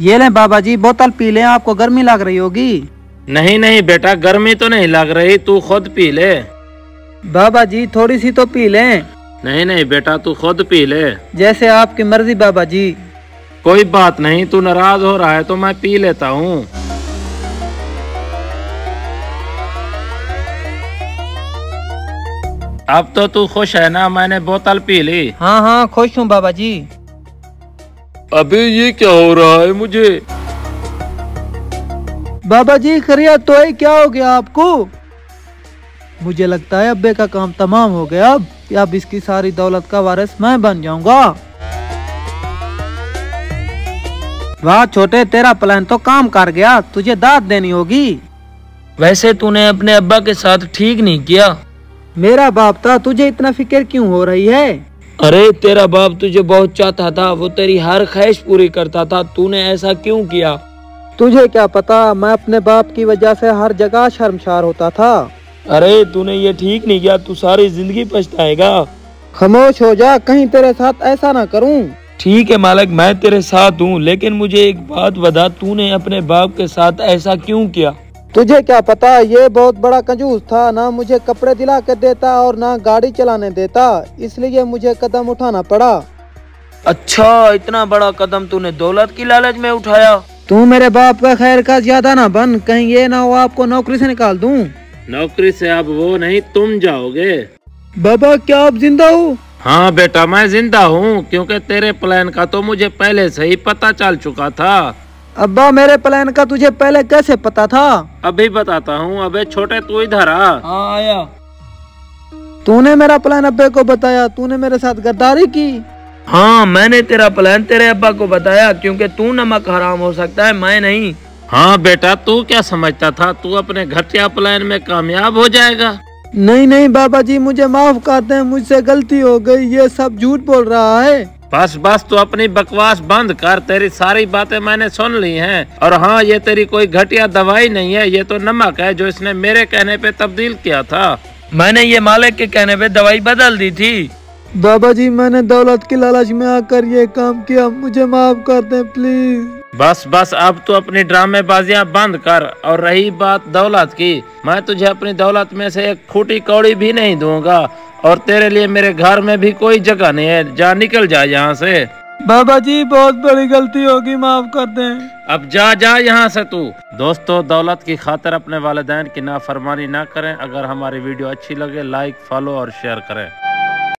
ये ले बाबा जी बोतल पी लें आपको गर्मी लग रही होगी। नहीं नहीं बेटा गर्मी तो नहीं लग रही तू खुद पी ले। बाबा जी थोड़ी सी तो पी लें। नहीं नहीं बेटा तू खुद पी ले। जैसे आपकी मर्ज़ी बाबा जी। कोई बात नहीं तू नाराज़ हो रहा है तो मैं पी लेता हूँ। अब तो तू खुश है ना मैंने बोतल पी ली। हाँ हाँ खुश हूँ बाबा जी। अबे ये क्या हो रहा है मुझे? बाबा जी खरिया तो है क्या हो गया आपको? मुझे लगता है अब्बे का काम तमाम हो गया। अब अब इसकी सारी दौलत का वारिस मैं बन जाऊँगा। वाह छोटे तेरा प्लान तो काम कर गया। तुझे दाद देनी होगी। वैसे तूने अपने अब्बा के साथ ठीक नहीं किया। मेरा बाप था तुझे इतना फ़िक्र क्यों हो रही है? अरे तेरा बाप तुझे बहुत चाहता था वो तेरी हर ख्वाहिश पूरी करता था तूने ऐसा क्यों किया? तुझे क्या पता मैं अपने बाप की वजह से हर जगह शर्मशार होता था? अरे तूने ये ठीक नहीं किया तू सारी ज़िंदगी पछताएगा। खामोश हो जा कहीं तेरे साथ ऐसा ना करूँ। ठीक है मालिक मैं तेरे साथ हूँ लेकिन मुझे एक बात बता तूने अपने बाप के साथ ऐसा क्यों किया? तुझे क्या पता ये बहुत बड़ा कंजूस था। ना मुझे कपड़े दिला कर देता और ना गाड़ी चलाने देता इसलिए मुझे कदम उठाना पड़ा। अच्छा इतना बड़ा कदम तूने दौलत की लालच में उठाया। तू मेरे बाप का खैर का ज़्यादा ना बन कहीं ये ना हो आपको नौकरी से निकाल दूँ। नौकरी से अब वो नहीं तुम जाओगे। बाबा क्या आप ज़िंदा हो? हाँ बेटा मैं ज़िंदा हूँ क्योंकि तेरे प्लान का तो मुझे पहले से ही पता चल चुका था। अब्बा मेरे प्लान का तुझे पहले कैसे पता था? अभी बताता हूँ अबे छोटे तू इधर आ। हाँ आया। तूने मेरा प्लान अब्बे को बताया तूने मेरे साथ गद्दारी की। हाँ मैंने तेरा प्लान तेरे अब्बा को बताया क्योंकि तू नमक हराम हो सकता है मैं नहीं। हाँ बेटा तू क्या समझता था? तू अपने घटिया प्लान में कामयाब हो जाएगा। नहीं नहीं बाबा जी मुझे माफ़ करते दें मुझसे गलती हो गई ये सब झूठ बोल रहा है। बस बस तू अपनी बकवास बंद कर। तेरी सारी बातें मैंने सुन ली हैं। और हाँ ये तेरी कोई घटिया दवाई नहीं है ये तो नमक है जो इसने मेरे कहने पे तब्दील किया था। मैंने ये मालिक के कहने पे दवाई बदल दी थी। बाबा जी मैंने दौलत की लालच में आकर ये काम किया। मुझे माफ़ कर दे प्लीज़। बस बस अब तू अपनी ड्रामेबाजियाँ बंद कर। और रही बात दौलत की मैं तुझे अपनी दौलत में से एक फूटी कौड़ी भी नहीं दूँगा। और तेरे लिए मेरे घर में भी कोई जगह नहीं है। जा निकल जा यहाँ से। बाबा जी बहुत बड़ी गलती होगी माफ़ कर दें। अब जा जा यहाँ से तू। दोस्तों दौलत की खातर अपने वालदेन की नाफरमानी ना करें। अगर हमारी वीडियो अच्छी लगे लाइक फॉलो और शेयर करें।